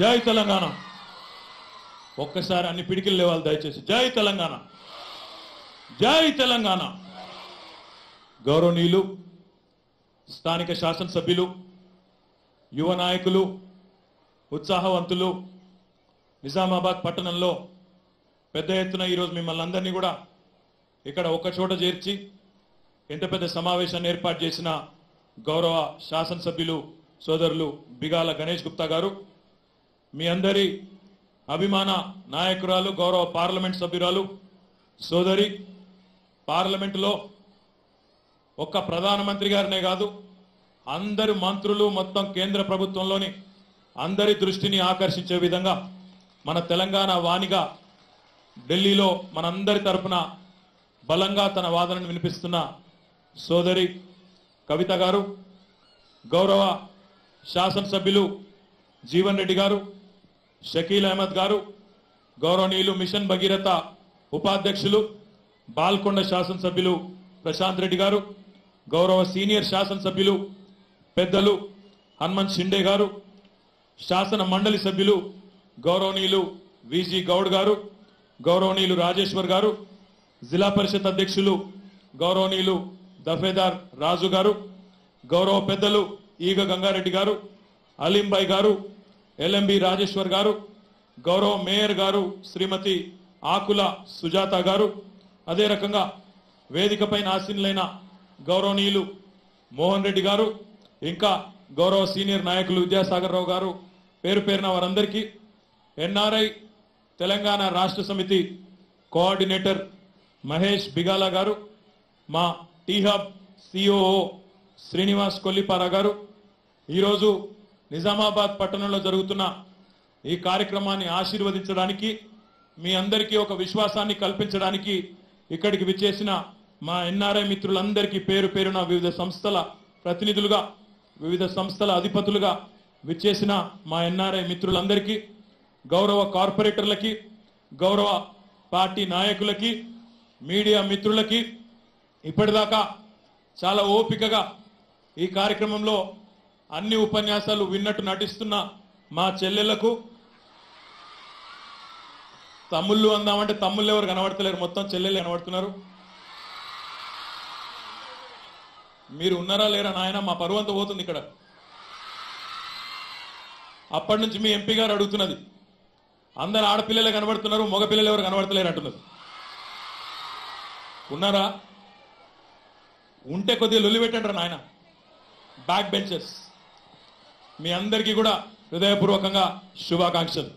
జై తెలంగాణ. ఒక్కసారి అన్ని పిడికిలు లేవాలి దయచేసి. జై తెలంగాణ. జై తెలంగాణ. గౌరవనీయులు స్థానిక శాసనసభ్యులు యువ నాయకులు ఉత్సాహవంతులు నిజామాబాద్ పట్టణంలో పెద్ద ఎత్తున ఈరోజు మిమ్మల్ని అందరినీ కూడా ఇక్కడ ఒక చోట చేర్చి ఎంత పెద్ద సమావేశాన్ని ఏర్పాటు చేసిన గౌరవ శాసనసభ్యులు సోదరులు బిగాల గణేష్ గుప్తా గారు మీ అందరి అభిమాన నాయకురాలు గౌరవ పార్లమెంట్ సభ్యురాలు సోదరి పార్లమెంటులో ఒక్క ప్రధానమంత్రి గారినే కాదు అందరు మంత్రులు మొత్తం కేంద్ర ప్రభుత్వంలోని అందరి దృష్టిని ఆకర్షించే విధంగా మన తెలంగాణ వాణిగా ఢిల్లీలో మనందరి తరఫున బలంగా తన వాదనను వినిపిస్తున్న సోదరి కవిత గారు గౌరవ శాసనసభ్యులు జీవన్ రెడ్డి గారు షకీల్ అహ్మద్ గారు గౌరవనీయులు మిషన్ భగీరథ ఉపాధ్యక్షులు బాల్కొండ శాసనసభ్యులు ప్రశాంత్ రెడ్డి గారు గౌరవ సీనియర్ శాసనసభ్యులు పెద్దలు హనుమంత్ షిండే గారు శాసన మండలి సభ్యులు గౌరవనీయులు విజి గౌడ్ గారు గౌరవనీయులు రాజేశ్వర్ గారు జిల్లా పరిషత్ అధ్యక్షులు గౌరవనీయులు దఫేదార్ రాజు గారు గౌరవ పెద్దలు ఈగ గంగారెడ్డి గారు అలీంబాయ్ గారు ఎల్ఎంబి రాజేశ్వర్ గారు గౌరవ మేయర్ గారు శ్రీమతి ఆకుల సుజాత గారు అదే రకంగా వేదికపైన ఆసీనులైన గౌరవనీయులు మోహన్ రెడ్డి గారు ఇంకా గౌరవ సీనియర్ నాయకులు విద్యాసాగర్ రావు గారు పేరు పేరున వారందరికీ ఎన్ఆర్ఐ తెలంగాణ రాష్ట్ర సమితి కోఆర్డినేటర్ మహేష్ బిగాల గారు మా T Hub COO Srinivas Kollipara garu ఈరోజు నిజామాబాద్ పట్టణంలో జరుగుతున్న ఈ కార్యక్రమాన్ని ఆశీర్వదించడానికి మీ అందరికీ ఒక విశ్వాసాన్ని కల్పించడానికి ఇక్కడికి విచ్చేసిన మా ఎన్ఆర్ఐ మిత్రులందరికీ పేరు పేరున వివిధ సంస్థల ప్రతినిధులుగా వివిధ సంస్థల అధిపతులుగా విచ్చేసిన మా ఎన్ఆర్ఐ మిత్రులందరికీ గౌరవ కార్పొరేటర్లకి గౌరవ పార్టీ నాయకులకి మీడియా మిత్రులకి ఇప్పటిదాకా చాలా ఓపికగా ఈ కార్యక్రమంలో అన్ని ఉపన్యాసాలు విన్నట్టు నటిస్తున్న మా చెల్లెళ్ళకు తమ్ముళ్ళు అందామంటే తమ్ముళ్ళు ఎవరు కనబడతలేరు మొత్తం చెల్లెళ్ళు కనబడుతున్నారు. మీరు ఉన్నారా లేరా నాయన? మా పరువు అంతా పోతుంది ఇక్కడ. అప్పటి నుంచి మీ ఎంపీ గారు అడుగుతున్నది. అందరు ఆడపిల్లలే కనబడుతున్నారు మగపిల్లలు ఎవరు కనబడతలేరు అంటున్నారు ఉన్నారా? ఉంటే కొద్దిగా లొల్లి పెట్టండి నాయన. బ్యాక్ బెంచెస్ మీ అందరికీ కూడా హృదయపూర్వకంగా శుభాకాంక్షలు.